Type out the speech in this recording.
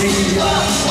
see you.